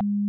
you